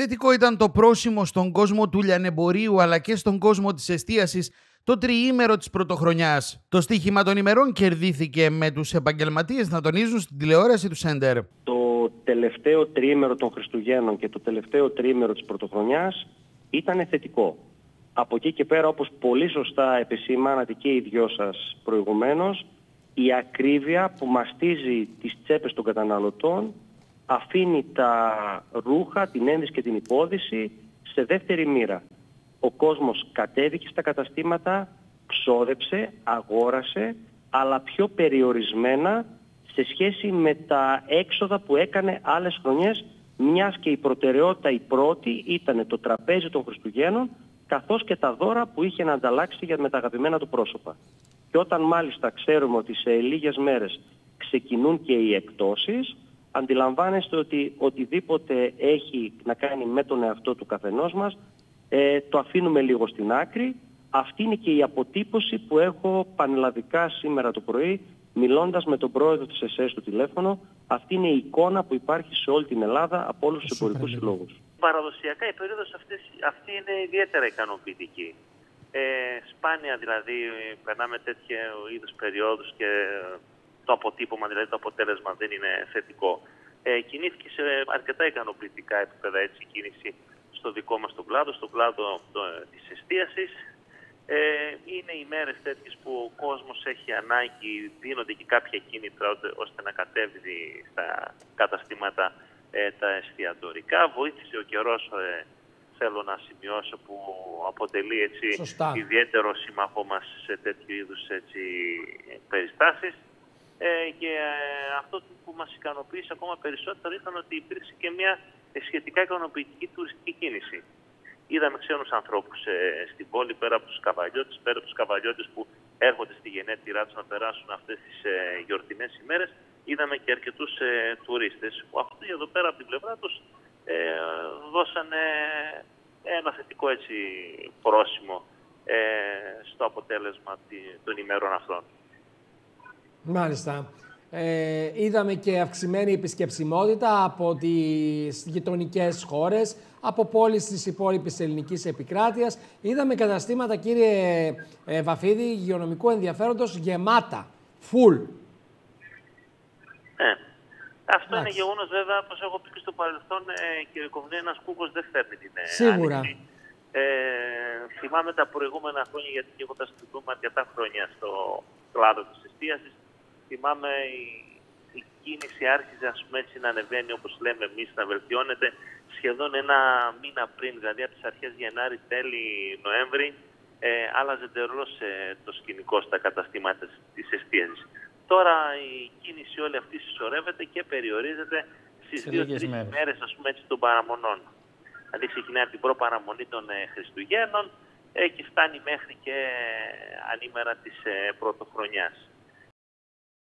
Θετικό ήταν το πρόσημο στον κόσμο του λιανεμπορίου αλλά και στον κόσμο της εστίασης το τριήμερο της πρωτοχρονιάς. Το στίχημα των ημερών κερδίθηκε με τους επαγγελματίες να τονίζουν στην τηλεόραση του Σέντερ. Το τελευταίο τριήμερο των Χριστουγέννων και το τελευταίο τριήμερο της πρωτοχρονιάς ήταν θετικό. Από εκεί και πέρα, όπως πολύ σωστά επισήμανατε και οι δυο σας προηγουμένως, η ακρίβεια που μαστίζει τις τσέπες των καταναλωτών αφήνει τα ρούχα, την ένδυση και την υπόδηση σε δεύτερη μοίρα. Ο κόσμος κατέβηκε στα καταστήματα, ξόδεψε, αγόρασε, αλλά πιο περιορισμένα σε σχέση με τα έξοδα που έκανε άλλες χρονιές, μιας και η προτεραιότητα η πρώτη ήταν το τραπέζι των Χριστουγέννων, καθώς και τα δώρα που είχε να ανταλλάξει για με τα αγαπημένα του πρόσωπα. Και όταν μάλιστα ξέρουμε ότι σε λίγες μέρες ξεκινούν και οι εκτόσεις, αντιλαμβάνεστε ότι οτιδήποτε έχει να κάνει με τον εαυτό του καθενός μας, ε, το αφήνουμε λίγο στην άκρη. Αυτή είναι και η αποτύπωση που έχω πανελλαδικά σήμερα το πρωί, μιλώντας με τον πρόεδρο της ΕΣΕ στο τηλέφωνο. Αυτή είναι η εικόνα που υπάρχει σε όλη την Ελλάδα από όλους τους εμπορικούς συλλόγους. Παραδοσιακά η περίοδος αυτής, αυτή είναι ιδιαίτερα ικανοποιητική. Ε, σπάνια δηλαδή περνάμε τέτοιου είδους περιόδους και το αποτύπωμα, δηλαδή το αποτέλεσμα δεν είναι θετικό. Ε, κινήθηκε σε αρκετά ικανοποιητικά επίπεδα έτσι, η κίνηση στο δικό μας τον κλάδο, στον κλάδο το, της εστίασης. Ε, είναι οι μέρες τέτοιες που ο κόσμος έχει ανάγκη, δίνονται και κάποια κίνητρα ώστε να κατέβει στα καταστήματα ε, τα εστιατορικά. Βοήθησε ο καιρός, ε, θέλω να σημειώσω, που αποτελεί έτσι, ιδιαίτερο σύμμαχο μας σε τέτοιου είδους έτσι, περιστάσεις. Ε, και ε, αυτό που μας ικανοποίησε ακόμα περισσότερο ήταν ότι υπήρξε και μια σχετικά ικανοποιητική τουριστική κίνηση. Είδαμε ξένους ανθρώπους ε, στην πόλη πέρα από τους καβαλιώτες, πέρα από τους καβαλιώτες που έρχονται στη γενέτειρά τους να περάσουν αυτές τις ε, γιορτινές ημέρες. Είδαμε και αρκετούς ε, τουρίστες που αυτοί εδώ πέρα από την πλευρά τους ε, δώσανε ένα θετικό έτσι πρόσημο ε, στο αποτέλεσμα των ημερών αυτών. Μάλιστα. Ε, είδαμε και αυξημένη επισκεψιμότητα από τις γειτονικές χώρες, από πόλεις της υπόλοιπης ελληνικής επικράτειας. Είδαμε καταστήματα, κύριε ε, Βαφίδη, υγειονομικού ενδιαφέροντος γεμάτα, full. Ε, αυτό είναι γεγονός βέβαια, όπως έχω πει και στο παρελθόν, ε, και ο ένας κούκος δεν φέρνει την ε, Σίγουρα. Ε, θυμάμαι τα προηγούμενα χρόνια, γιατί και εγώ τα αρκετά χρόνια στο κλάδο της εστίασης θυμάμαι η, η κίνηση άρχιζε ας πούμε, έτσι, να ανεβαίνει όπως λέμε εμείς, να βελτιώνεται σχεδόν ένα μήνα πριν, δηλαδή από τις αρχές Γενάρη, τέλη Νοέμβρη, ε, άλλαζε εντελώς ε, το σκηνικό στα καταστήματα της εστίασης. Τώρα η κίνηση όλη αυτή συσσωρεύεται και περιορίζεται στις δύο-τρεις μέρες ας πούμε, έτσι, των παραμονών. Δηλαδή ξεκινάει από την προπαραμονή των ε, Χριστουγέννων ε, και φτάνει μέχρι και ε, ανήμερα της ε, πρωτοχρονιάς.